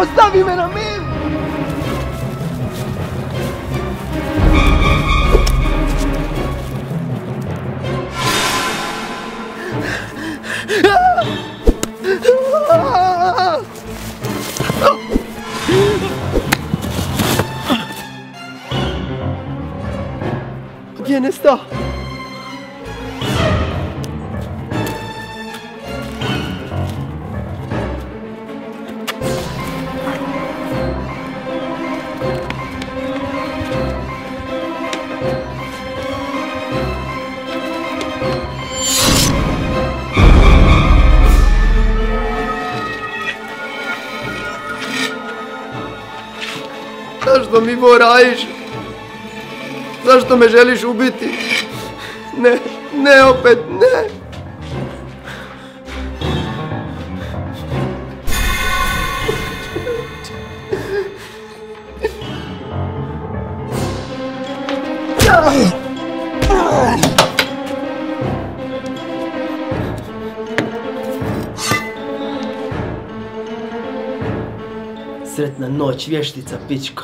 Na miru! ¿Quién está? Zašto mi borajiš? Zašto me želiš ubiti? Ne, ne opet, ne. Sretna noć, vještica, pičko.